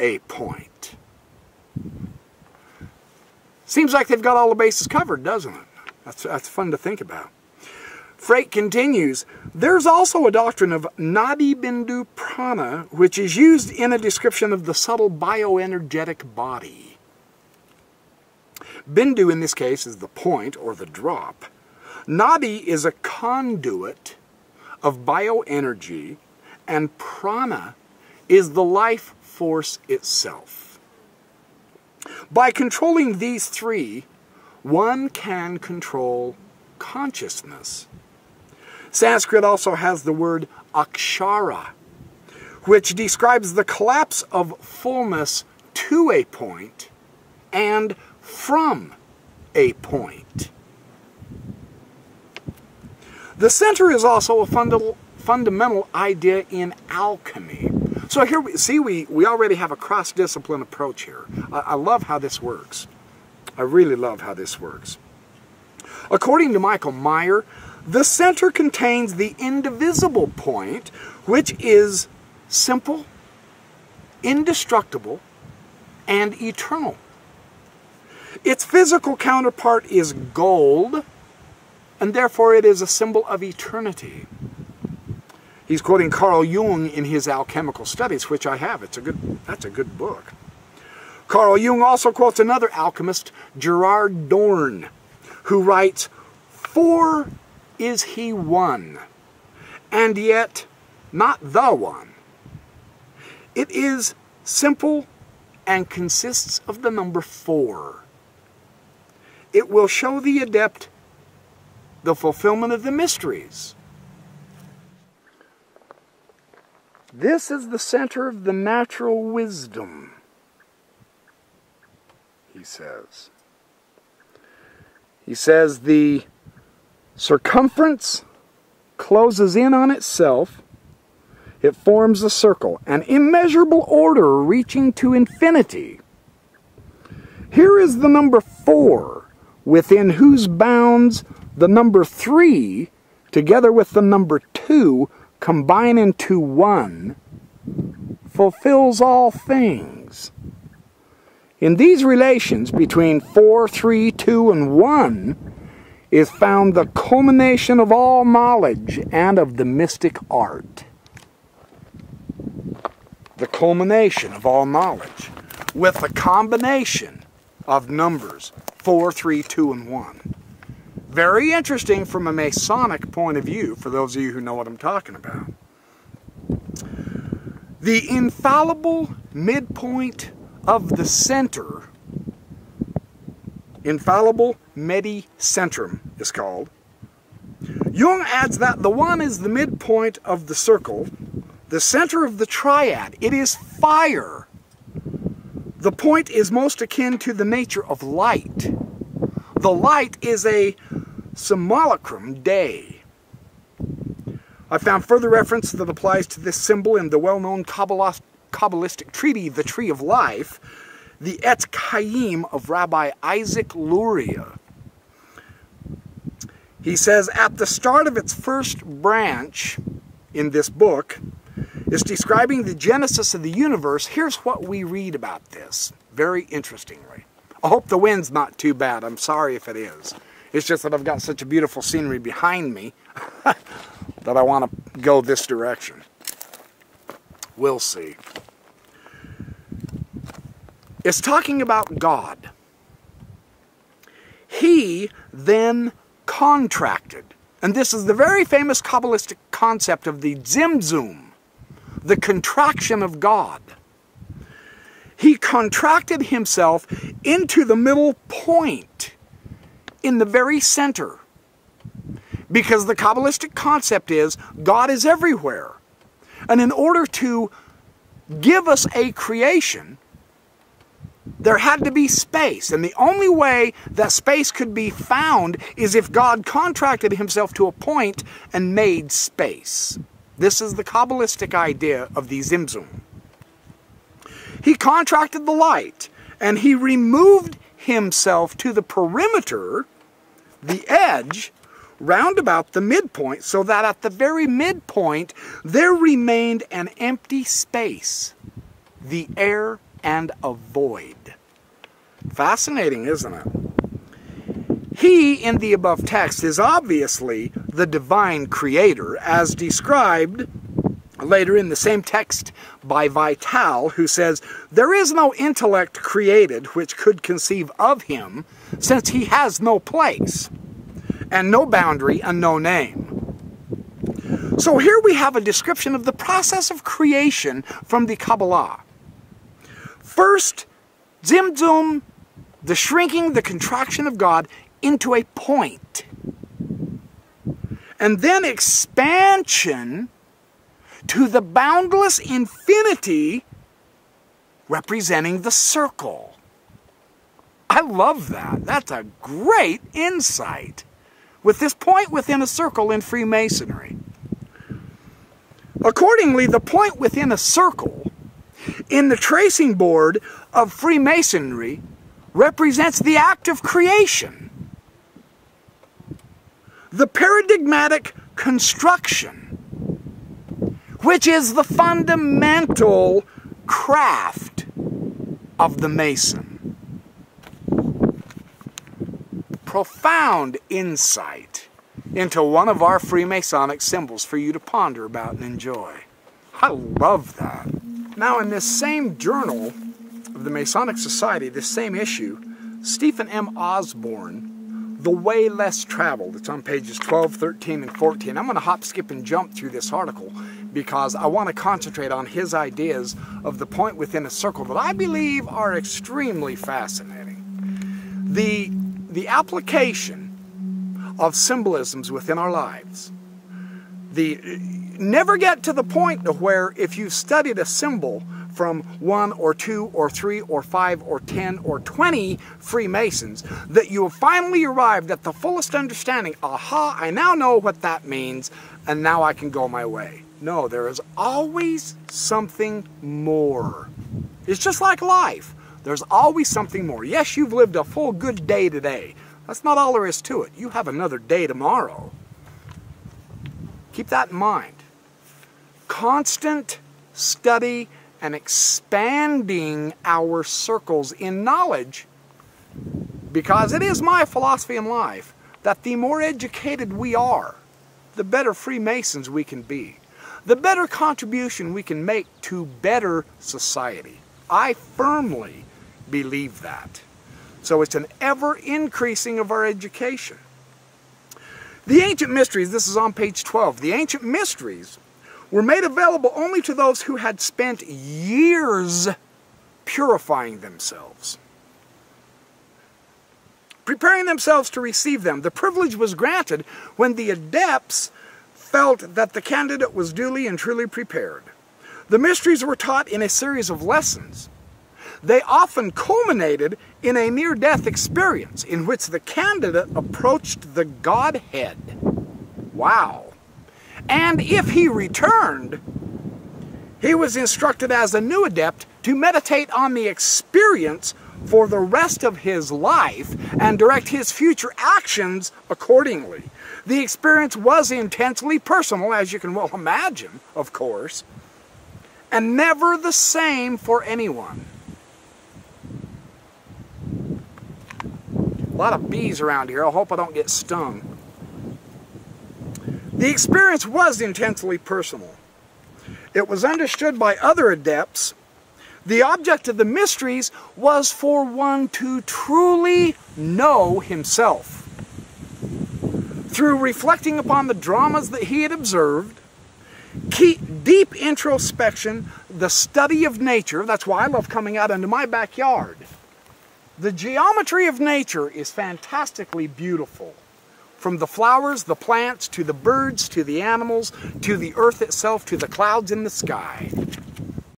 a point. Seems like they've got all the bases covered, doesn't it? That's, that's fun to think about. Frake continues, there's also a doctrine of Nadi Bindu Prana, which is used in a description of the subtle bioenergetic body. Bindu in this case is the point or the drop. Nadi is a conduit of bioenergy, and prana is the life force itself. By controlling these three, one can control consciousness. Sanskrit also has the word akshara, which describes the collapse of fullness to a point and from a point. The center is also a funda fundamental idea in alchemy. So here we see we, we already have a cross-discipline approach here. I, I love how this works. I really love how this works. According to Michael Maier, the center contains the indivisible point, which is simple, indestructible, and eternal. Its physical counterpart is gold, and therefore it is a symbol of eternity. He's quoting Carl Jung in his alchemical studies, which I have. It's a good, that's a good book. Carl Jung also quotes another alchemist, Gerard Dorn, who writes, For is he one, and yet not the one. It is simple and consists of the number four. It will show the adept the fulfillment of the mysteries. This is the center of the natural wisdom, he says. He says the circumference closes in on itself. It forms a circle, an immeasurable order reaching to infinity. Here is the number four, within whose bounds the number three, together with the number two, combine into one, fulfills all things. In these relations between 4, 3, 2, and 1 is found the culmination of all knowledge and of the mystic art. The culmination of all knowledge with the combination of numbers 4, 3, 2, and 1. Very interesting from a Masonic point of view, for those of you who know what I'm talking about. The infallible midpoint of the center, infallible medi-centrum is called. Jung adds that the one is the midpoint of the circle, the center of the triad. It is fire. The point is most akin to the nature of light. The light is a simulacrum Dei. I found further reference that applies to this symbol in the well-known Kabbalistic treaty, the Tree of Life, the Etz Chaim of Rabbi Isaac Luria. He says, at the start of its first branch in this book, is describing the genesis of the universe. Here's what we read about this, very interestingly. I hope the wind's not too bad. I'm sorry if it is. It's just that I've got such a beautiful scenery behind me that I want to go this direction. We'll see. It's talking about God. He then contracted. And this is the very famous Kabbalistic concept of the Tzimtzum, the contraction of God. He contracted himself into the middle point in the very center. Because the Kabbalistic concept is God is everywhere. And in order to give us a creation, there had to be space. And the only way that space could be found is if God contracted himself to a point and made space. This is the Kabbalistic idea of the Tzimtzum. He contracted the light and he removed himself to the perimeter, the edge, round about the midpoint, so that at the very midpoint there remained an empty space, the air and a void. Fascinating, isn't it? He, in the above text, is obviously the divine creator, as described later in the same text by Vital, who says, There is no intellect created which could conceive of him, since he has no place, and no boundary, and no name. So here we have a description of the process of creation from the Kabbalah. First, Tzimtzum, the shrinking, the contraction of God into a point. And then expansion to the boundless infinity representing the circle. I love that. That's a great insight. With this point within a circle in Freemasonry. Accordingly, the point within a circle in the tracing board of Freemasonry represents the act of creation. The paradigmatic construction, which is the fundamental craft of the Mason. Profound insight into one of our Freemasonic symbols for you to ponder about and enjoy. I love that. Now, in this same journal of the Masonic Society, this same issue, Stephen M. Osborne, The Way Less Traveled, it's on pages 12, 13, and 14. I'm going to hop, skip, and jump through this article because I want to concentrate on his ideas of the point within a circle that I believe are extremely fascinating. The, the application of symbolisms within our lives. The, never get to the point where if you've studied a symbol from one or two or three or five or ten or twenty Freemasons that you have finally arrived at the fullest understanding. Aha, I now know what that means and now I can go my way. No, there is always something more. It's just like life. There's always something more. Yes, you've lived a full good day today. That's not all there is to it. You have another day tomorrow. Keep that in mind. Constant study and expanding our circles in knowledge because it is my philosophy in life that the more educated we are, the better Freemasons we can be, the better contribution we can make to better society. I firmly believe that. So it's an ever increasing of our education. The ancient mysteries, this is on page 12, the ancient mysteries were made available only to those who had spent years purifying themselves, preparing themselves to receive them. The privilege was granted when the adepts felt that the candidate was duly and truly prepared. The mysteries were taught in a series of lessons they often culminated in a near death experience in which the candidate approached the Godhead. Wow. And if he returned, he was instructed as a new adept to meditate on the experience for the rest of his life and direct his future actions accordingly. The experience was intensely personal, as you can well imagine, of course, and never the same for anyone. A lot of bees around here. I hope I don't get stung. The experience was intensely personal. It was understood by other adepts. The object of the mysteries was for one to truly know himself. Through reflecting upon the dramas that he had observed, keep deep introspection, the study of nature, that's why I love coming out into my backyard. The geometry of nature is fantastically beautiful. From the flowers, the plants, to the birds, to the animals, to the earth itself, to the clouds in the sky.